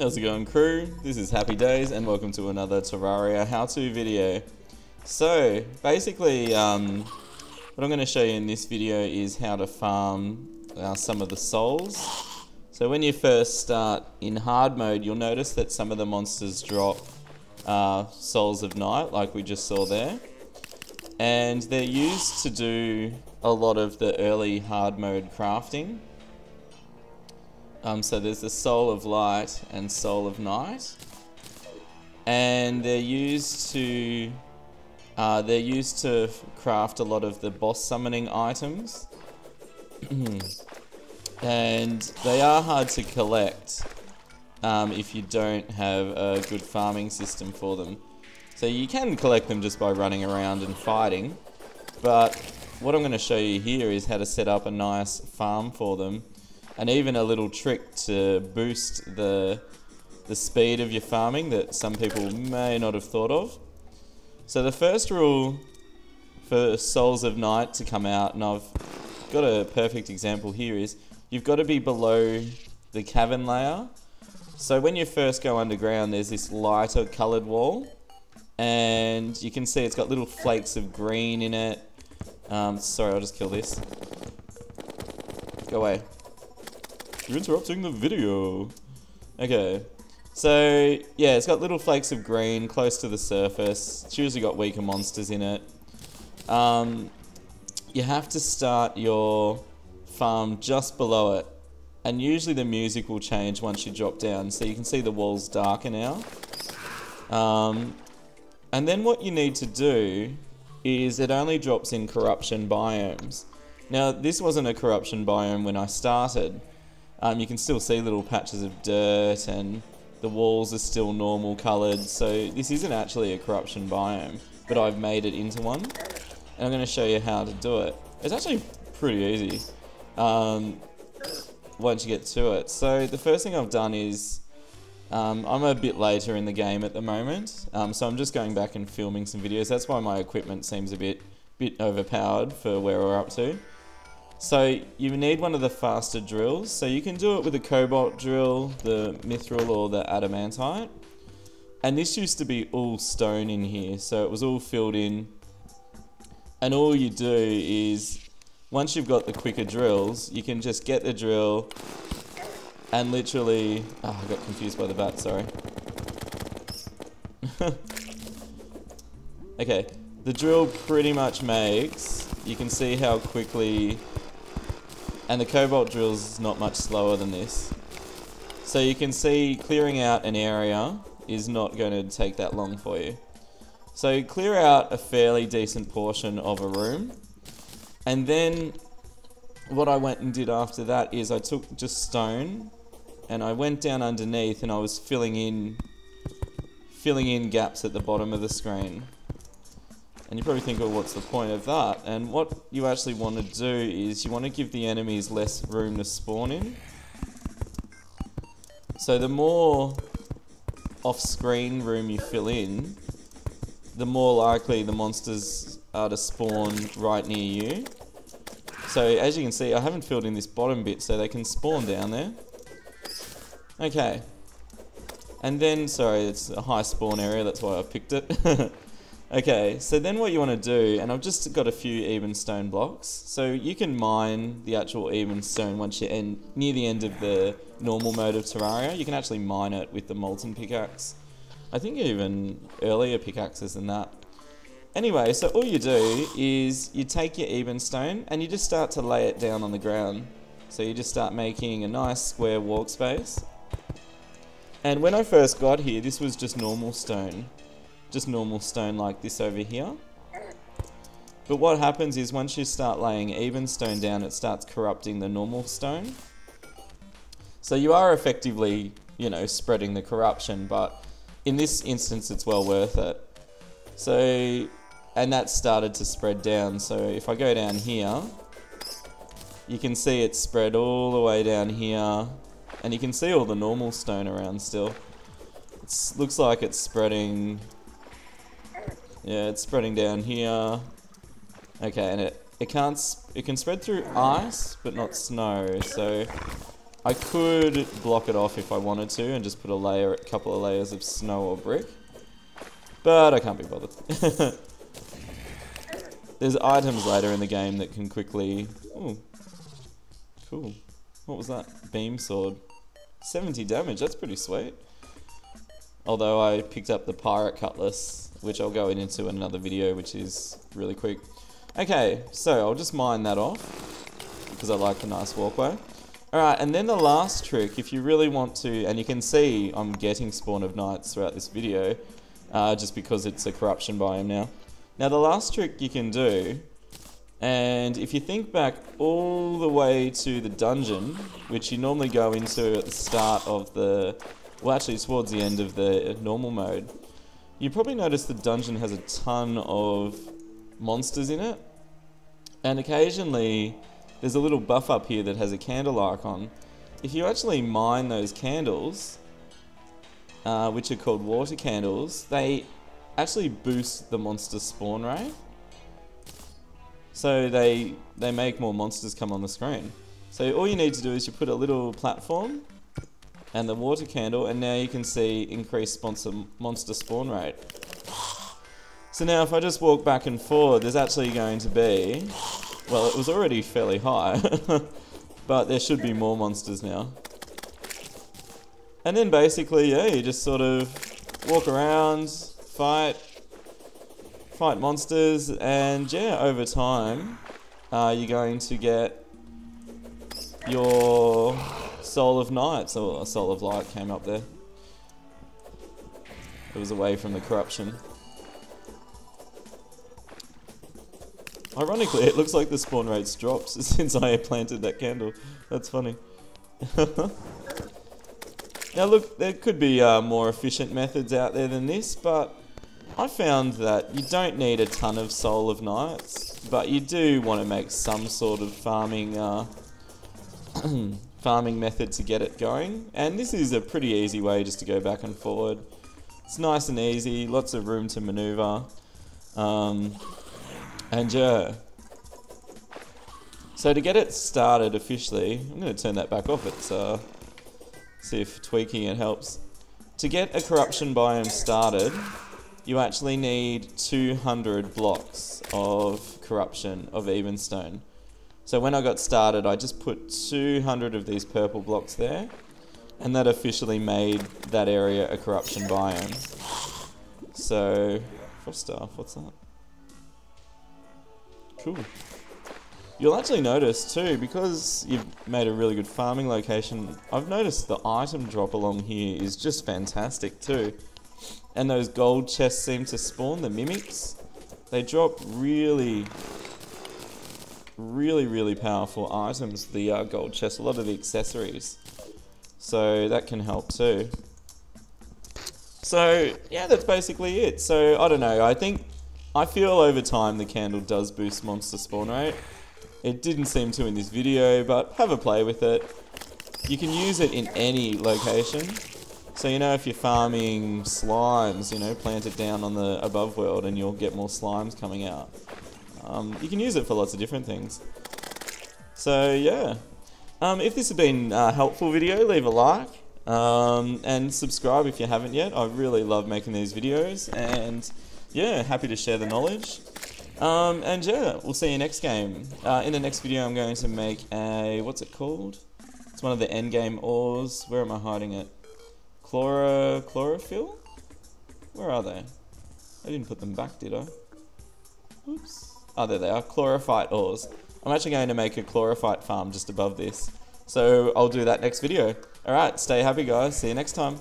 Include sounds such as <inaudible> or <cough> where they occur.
How's it going crew? This is Happy Days and welcome to another Terraria how-to video. So, basically, um, what I'm going to show you in this video is how to farm uh, some of the souls. So when you first start in hard mode, you'll notice that some of the monsters drop uh, souls of night, like we just saw there. And they're used to do a lot of the early hard mode crafting. Um, so there's the Soul of Light and Soul of Night, and they're used to uh, they're used to craft a lot of the boss summoning items, <clears throat> and they are hard to collect um, if you don't have a good farming system for them. So you can collect them just by running around and fighting, but what I'm going to show you here is how to set up a nice farm for them and even a little trick to boost the the speed of your farming that some people may not have thought of. So the first rule for Souls of Night to come out, and I've got a perfect example here, is you've got to be below the cavern layer. So when you first go underground, there's this lighter coloured wall, and you can see it's got little flakes of green in it. Um, sorry, I'll just kill this. Go away. You're interrupting the video. Okay. So, yeah, it's got little flakes of green close to the surface. It's usually got weaker monsters in it. Um, you have to start your farm just below it. And usually the music will change once you drop down. So you can see the walls darker now. Um, and then what you need to do is it only drops in corruption biomes. Now, this wasn't a corruption biome when I started. Um, you can still see little patches of dirt and the walls are still normal coloured. So this isn't actually a corruption biome, but I've made it into one. And I'm going to show you how to do it. It's actually pretty easy um, once you get to it. So the first thing I've done is um, I'm a bit later in the game at the moment, um, so I'm just going back and filming some videos. That's why my equipment seems a bit bit overpowered for where we're up to. So you need one of the faster drills. So you can do it with the cobalt drill, the mythril or the adamantite. And this used to be all stone in here. So it was all filled in. And all you do is, once you've got the quicker drills, you can just get the drill and literally... Oh, I got confused by the bat, sorry. <laughs> okay, the drill pretty much makes... You can see how quickly and the cobalt drill is not much slower than this. So you can see clearing out an area is not going to take that long for you. So clear out a fairly decent portion of a room. And then what I went and did after that is I took just stone and I went down underneath and I was filling in filling in gaps at the bottom of the screen. And you probably think, well, what's the point of that? And what you actually want to do is you want to give the enemies less room to spawn in. So the more off-screen room you fill in, the more likely the monsters are to spawn right near you. So as you can see, I haven't filled in this bottom bit so they can spawn down there. Okay. And then, sorry, it's a high spawn area, that's why I picked it. <laughs> Okay, so then what you want to do, and I've just got a few ebonstone blocks. So you can mine the actual ebonstone once you're in, near the end of the normal mode of Terraria. You can actually mine it with the molten pickaxe. I think even earlier pickaxes than that. Anyway, so all you do is you take your ebonstone and you just start to lay it down on the ground. So you just start making a nice square walk space. And when I first got here, this was just normal stone just normal stone like this over here. But what happens is once you start laying ebonstone down, it starts corrupting the normal stone. So you are effectively, you know, spreading the corruption, but in this instance, it's well worth it. So, and that started to spread down. So if I go down here, you can see it's spread all the way down here, and you can see all the normal stone around still. It looks like it's spreading yeah, it's spreading down here. Okay, and it, it can't, it can spread through ice, but not snow, so I could block it off if I wanted to and just put a layer, a couple of layers of snow or brick. But I can't be bothered. <laughs> There's items later in the game that can quickly... Ooh, cool. What was that? Beam sword. 70 damage, that's pretty sweet. Although I picked up the pirate cutlass, which I'll go into in another video, which is really quick. Okay, so I'll just mine that off, because I like the nice walkway. Alright, and then the last trick, if you really want to, and you can see I'm getting Spawn of Knights throughout this video, uh, just because it's a corruption biome now. Now the last trick you can do, and if you think back all the way to the dungeon, which you normally go into at the start of the, well actually towards the end of the normal mode, you probably notice the dungeon has a ton of monsters in it, and occasionally there's a little buff up here that has a candle icon. If you actually mine those candles, uh, which are called water candles, they actually boost the monster spawn rate. So they they make more monsters come on the screen. So all you need to do is you put a little platform and the water candle and now you can see increased monster, spawn rate. <sighs> So now if I just walk back and forward, there's actually going to be well, it was already fairly high, <laughs> but there should be more monsters now. And then basically, yeah, you just sort of walk around, fight, fight monsters, and yeah, over time, uh, you're going to get your Soul of Night, a Soul of Light came up there. It was away from the corruption. Ironically, it looks like the spawn rate's dropped <laughs> since I planted that candle. That's funny. <laughs> now look, there could be uh, more efficient methods out there than this, but I found that you don't need a ton of Soul of Nights, but you do want to make some sort of farming uh, <clears throat> farming method to get it going. And this is a pretty easy way just to go back and forward. It's nice and easy, lots of room to maneuver. Um, and yeah. So to get it started officially, I'm going to turn that back off. It's uh, see if tweaking it helps. To get a corruption biome started, you actually need 200 blocks of corruption of Ebonstone. So when I got started, I just put 200 of these purple blocks there, and that officially made that area a corruption biome. So, frost staff, what's that? Cool. You'll actually notice too, because you've made a really good farming location, I've noticed the item drop along here is just fantastic too. And those gold chests seem to spawn, the mimics. They drop really, really, really powerful items, the uh, gold chest, a lot of the accessories. So that can help too. So yeah, that's basically it. So I don't know, I think I feel over time the candle does boost monster spawn rate. It didn't seem to in this video, but have a play with it. You can use it in any location. So you know if you're farming slimes, you know, plant it down on the above world and you'll get more slimes coming out. Um, you can use it for lots of different things. So yeah. Um, if this has been a helpful video, leave a like. Um, and subscribe if you haven't yet. I really love making these videos and yeah, happy to share the knowledge. Um, and yeah, we'll see you next game. Uh, in the next video, I'm going to make a, what's it called? It's one of the endgame ores. Where am I hiding it? Chloro, chlorophyll? Where are they? I didn't put them back, did I? Oops. Oh, there they are. Chlorophyte ores. I'm actually going to make a chlorophyte farm just above this. So I'll do that next video. Alright, stay happy guys. See you next time.